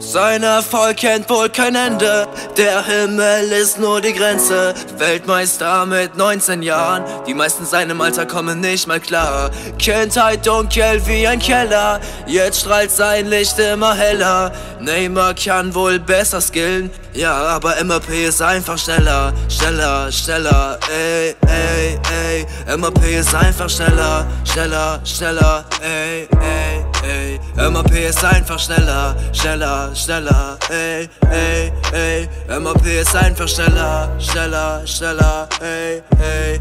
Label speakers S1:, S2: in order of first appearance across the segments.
S1: Sein Erfolg kennt wohl kein Ende, der Himmel ist nur die Grenze. Weltmeister mit 19 Jahren, die meisten seinem Alter kommen nicht mal klar. Kindheit dunkel wie ein Keller, jetzt strahlt sein Licht immer heller. Neymar kann wohl besser skillen, ja, aber MAP ist einfach schneller, schneller, schneller, ey, ey, ey. MAP ist einfach schneller, schneller, schneller, ey, ey, ey. MAP ist einfach schneller, schneller, schneller, ey, ey, ey. MAP ist einfach schneller, schneller, schneller, ey, ey,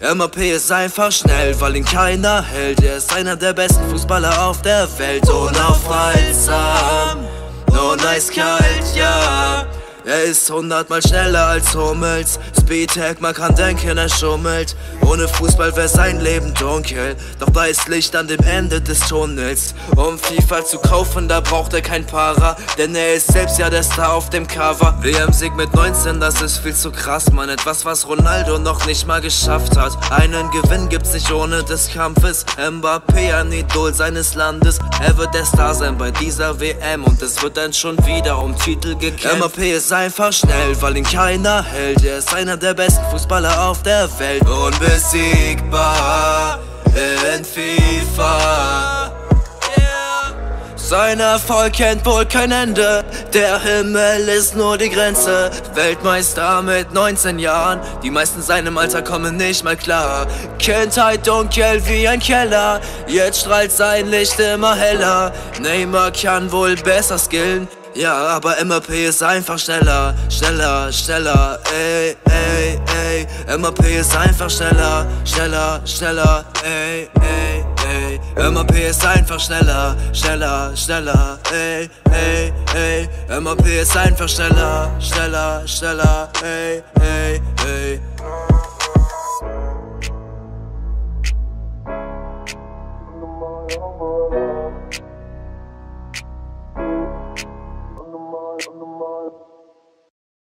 S1: ey. MAP ist einfach schnell, weil ihn keiner hält. Er ist einer der besten Fußballer auf der Welt, unaufhaltsam. Nur nice kalt, ja. Er ist hundertmal schneller als Hummels. Speedhack, man kann denken, er schummelt. Ohne Fußball wäre sein Leben dunkel. Doch da ist Licht an dem Ende des Tunnels. Um FIFA zu kaufen, da braucht er kein Para. Denn er ist selbst ja der Star auf dem Cover. WM-Sieg mit 19, das ist viel zu krass, man. Etwas, was Ronaldo noch nicht mal geschafft hat. Einen Gewinn gibt's nicht ohne des Kampfes. Mbappé, ein Idol seines Landes. Er wird der Star sein bei dieser WM. Und es wird dann schon wieder um Titel gekämpft. Mbappé ist einfach schnell, weil ihn keiner hält. Er ist einer der besten Fußballer auf der Welt. Unbesiegbar in FIFA. Sein Erfolg kennt wohl kein Ende, der Himmel ist nur die Grenze. Weltmeister mit 19 Jahren, die meisten seinem Alter kommen nicht mal klar. Kindheit dunkel wie ein Keller, jetzt strahlt sein Licht immer heller. Neymar kann wohl besser skillen, ja, aber MAP ist einfach schneller, schneller, schneller, ey, ey, ey. MAP ist einfach schneller, schneller, schneller, ey, ey, ey. MAP ist einfach schneller, schneller, schneller, ey, ey, ey. MAP ist einfach schneller, schneller, schneller, ey, ey, ey. Oh,